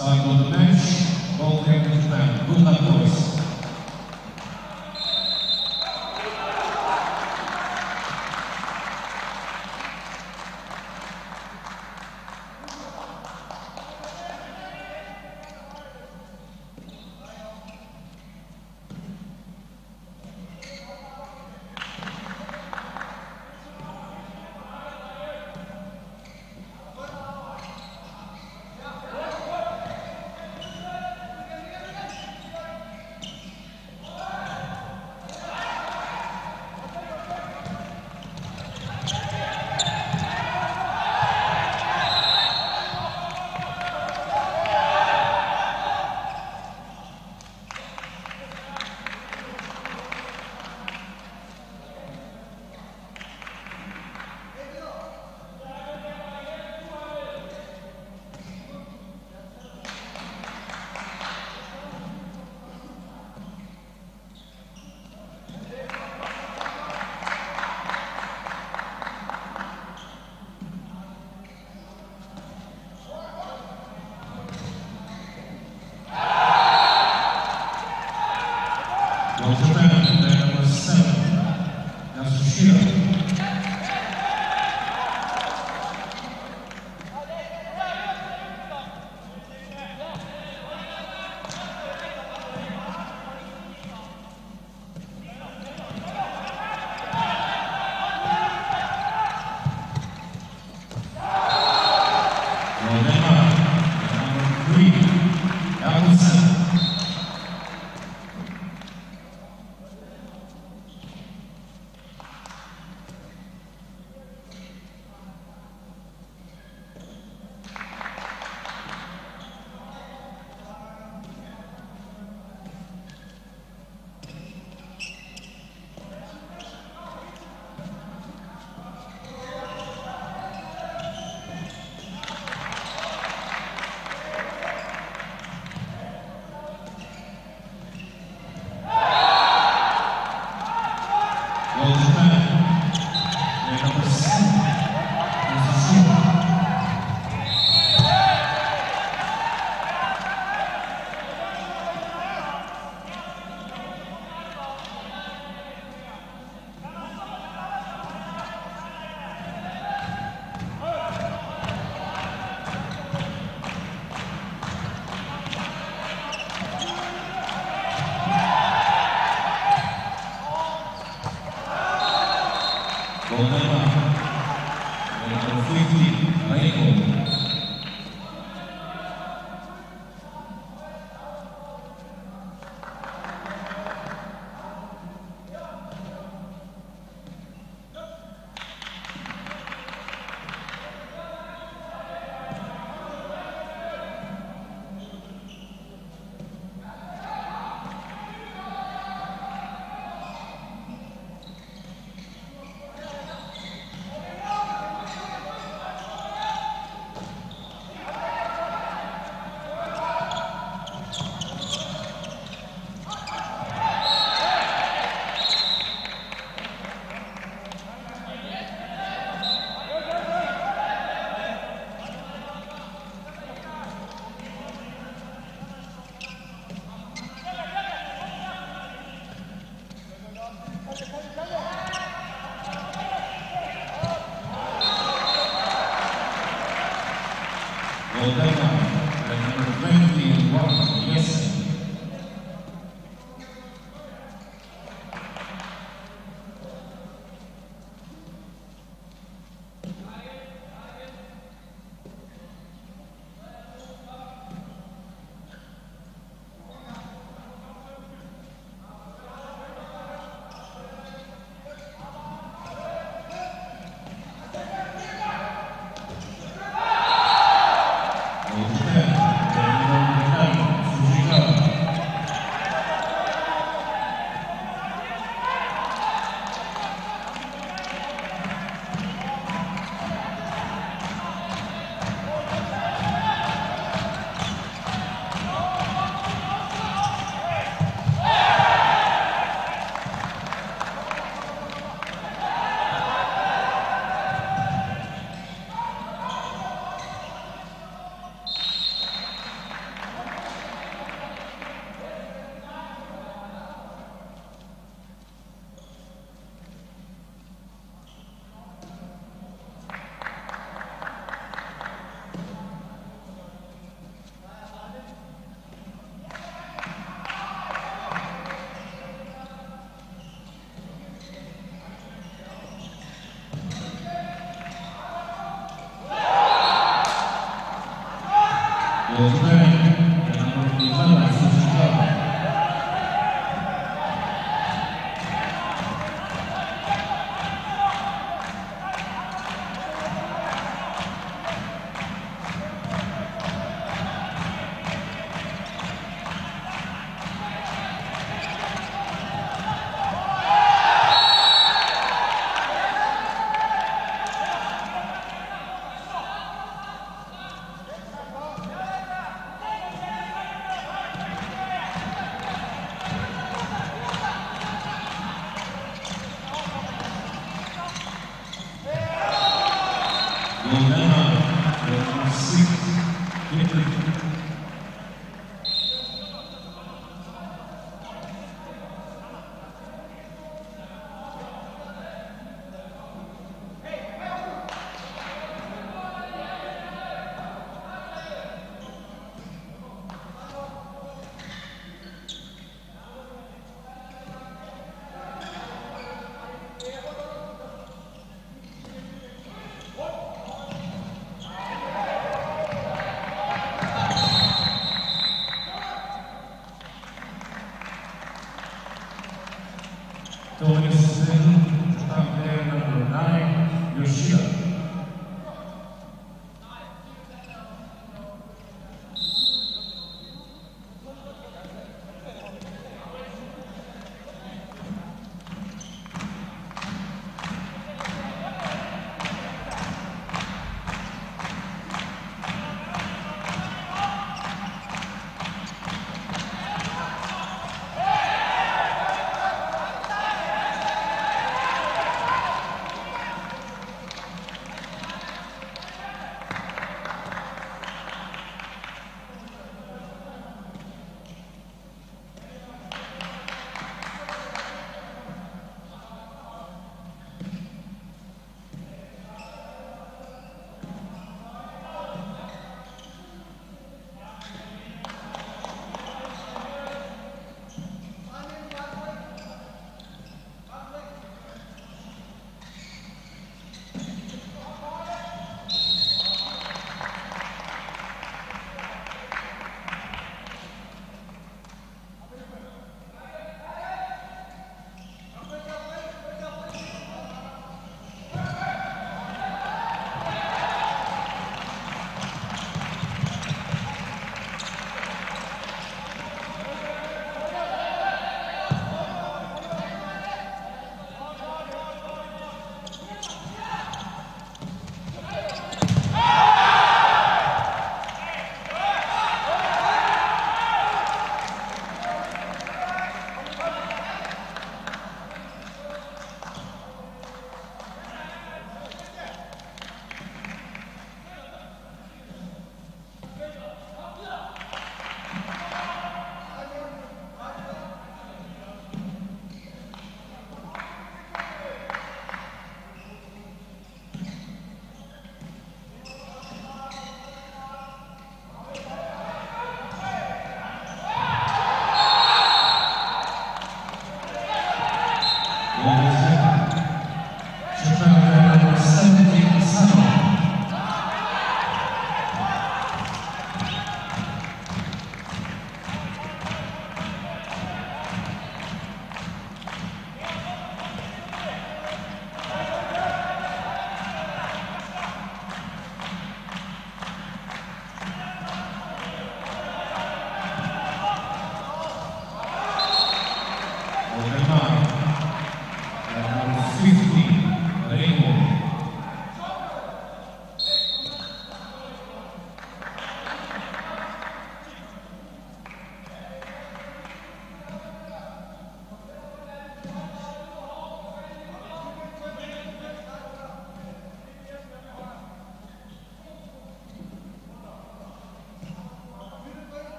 Start of the match, ball captain Japan. Good.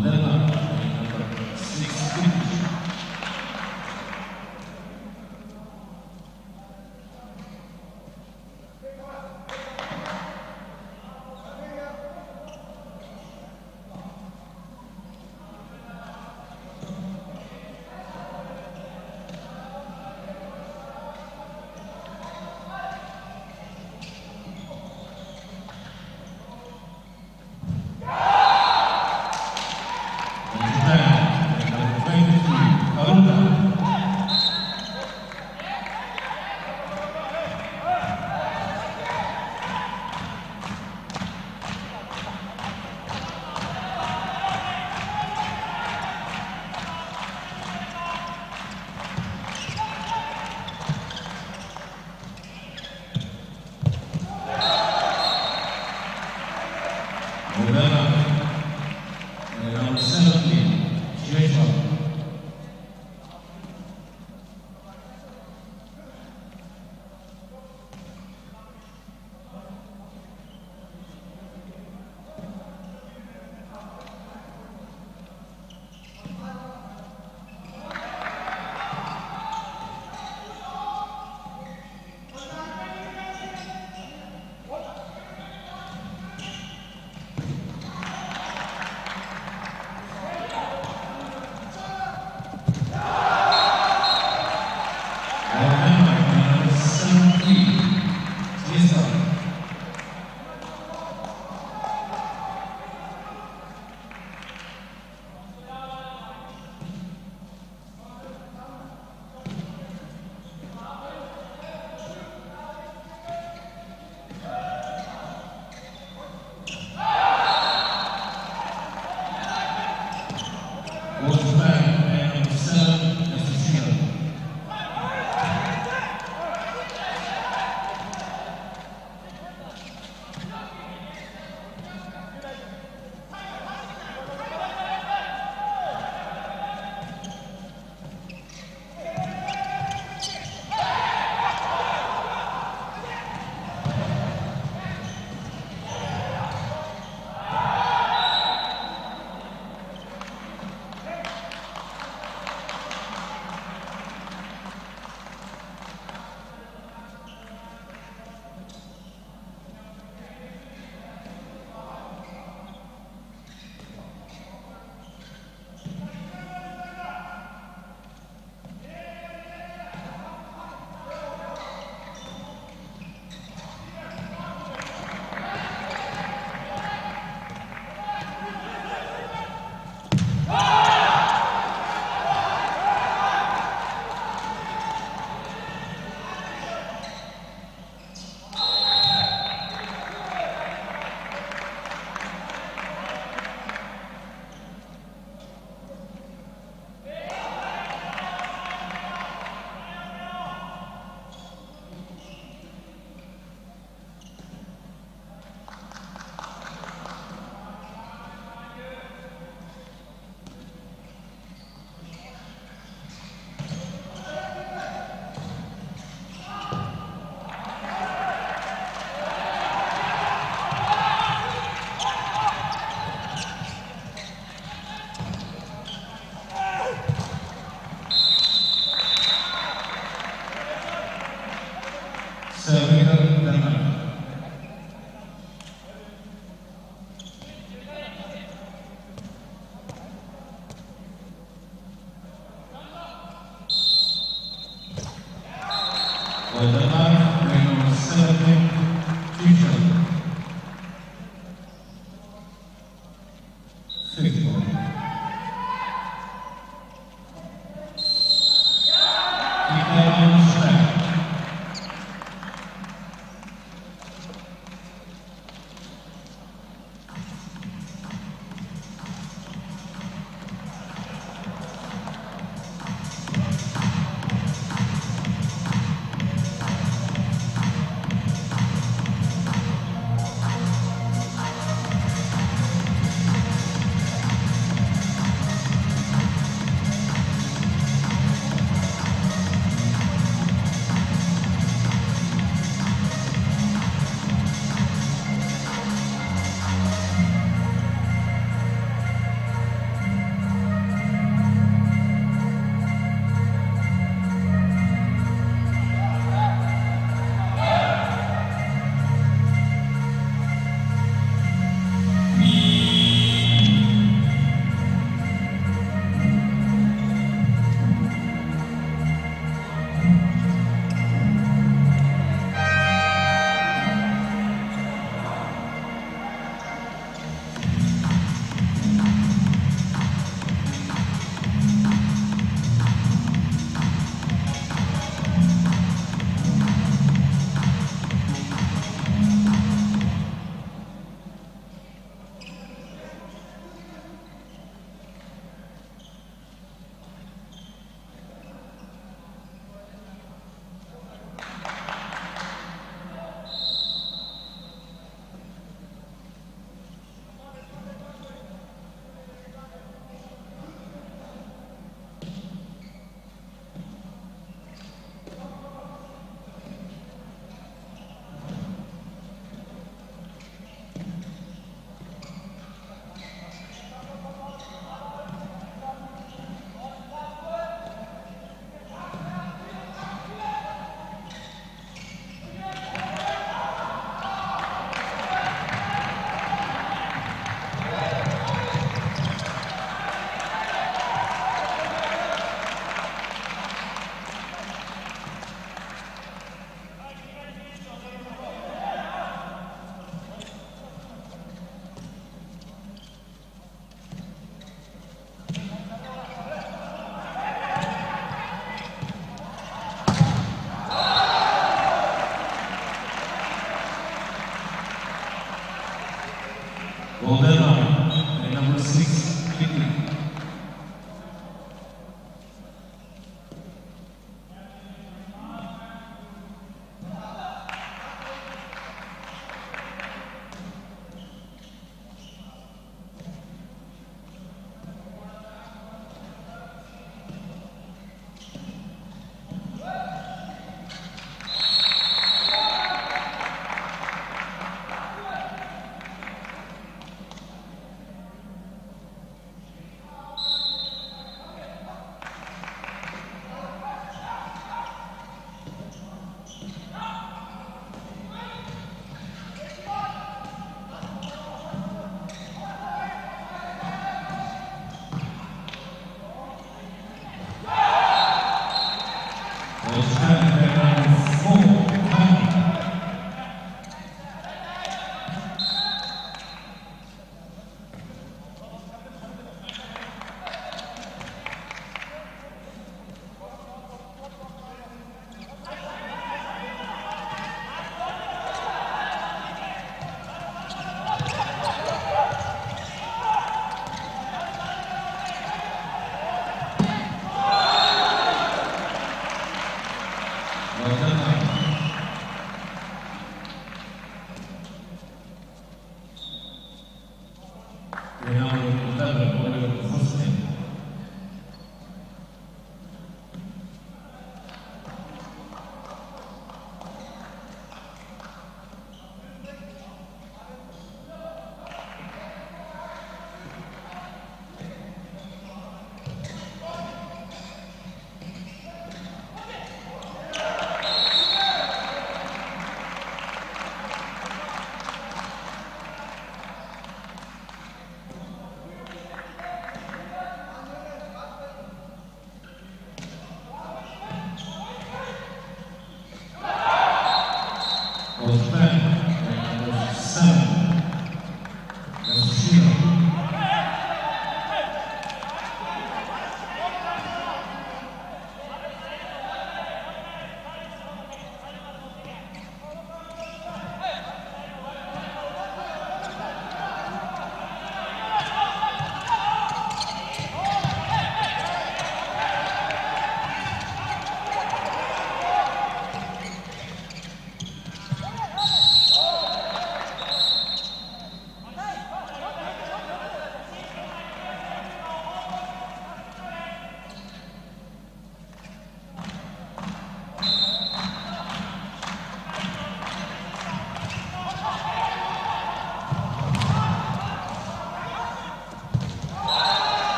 falando, né?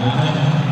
Golden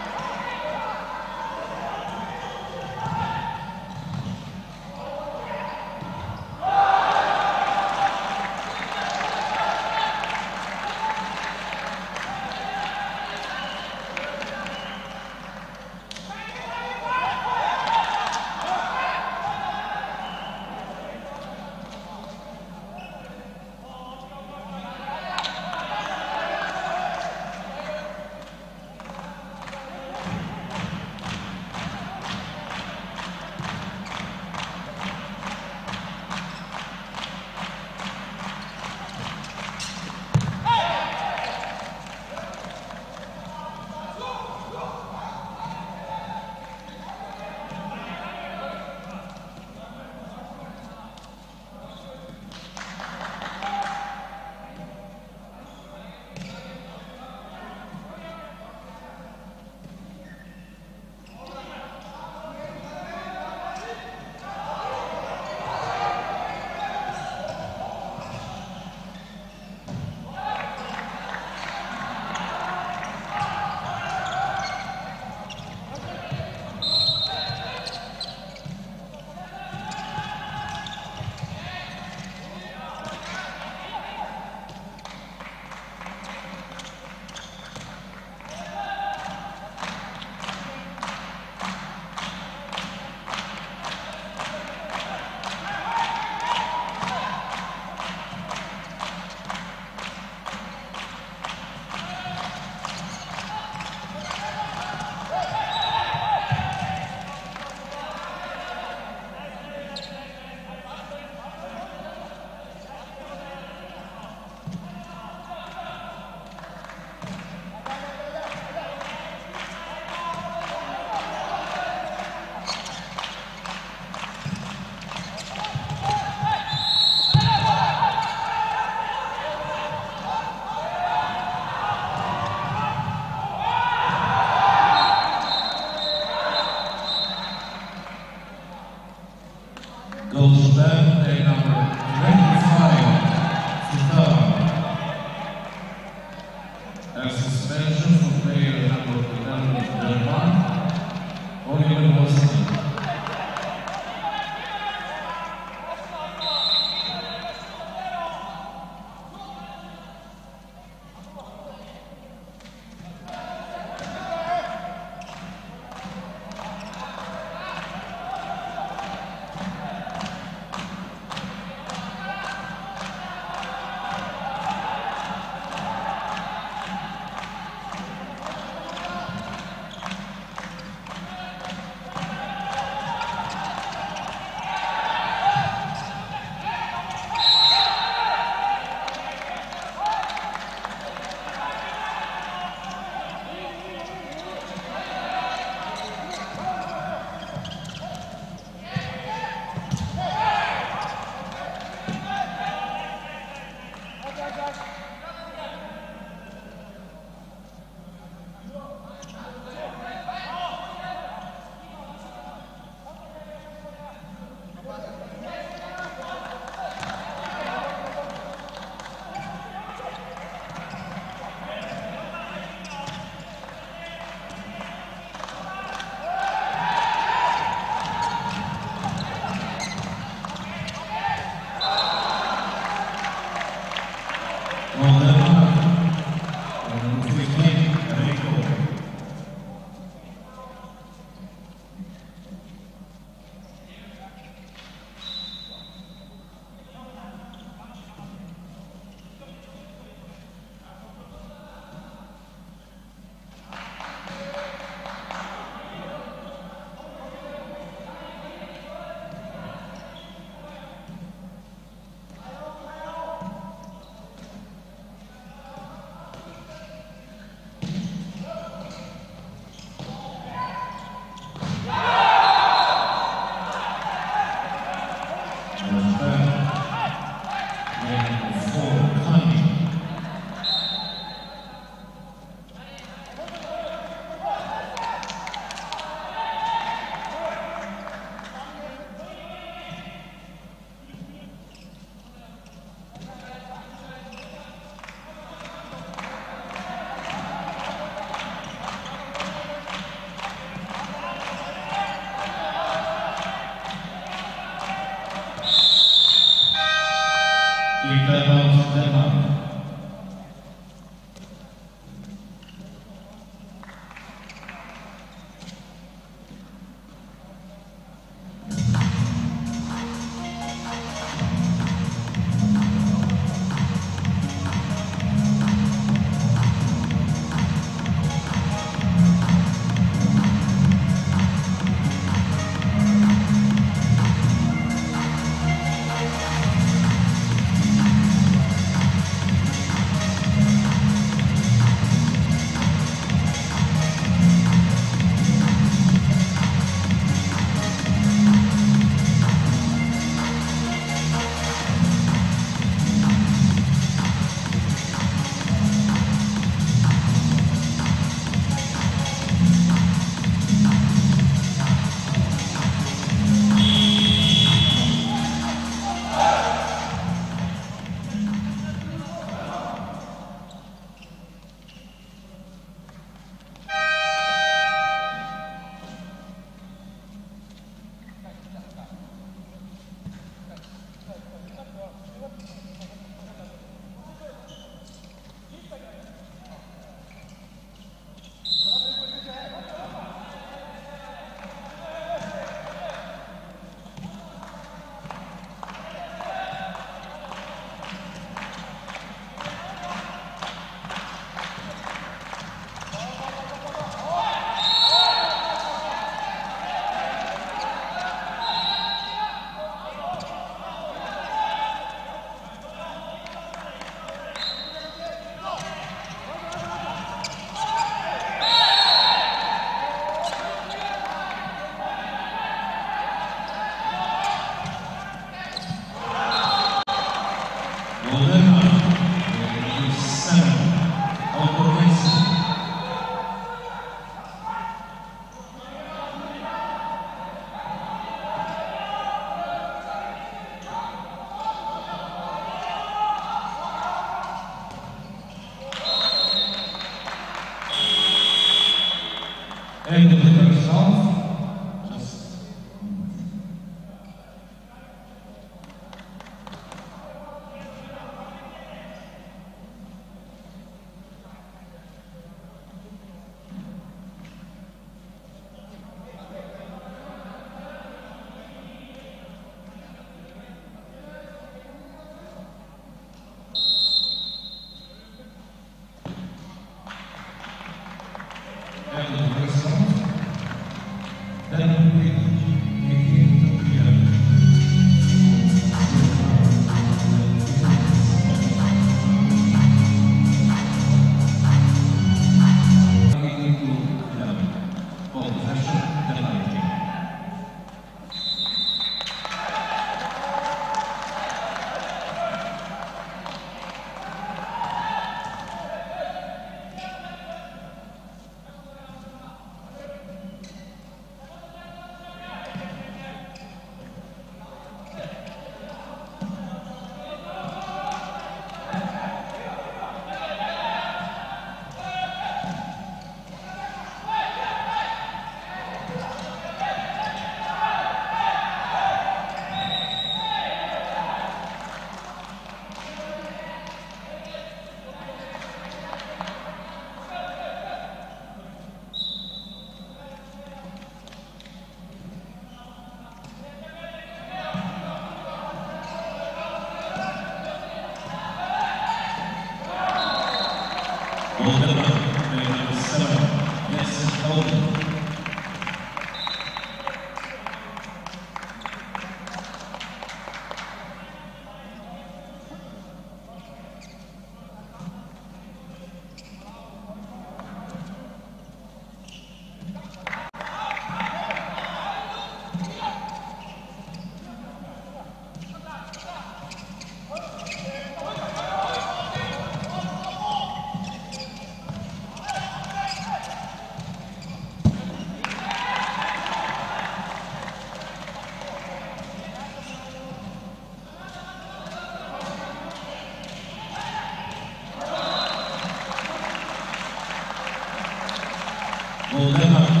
我们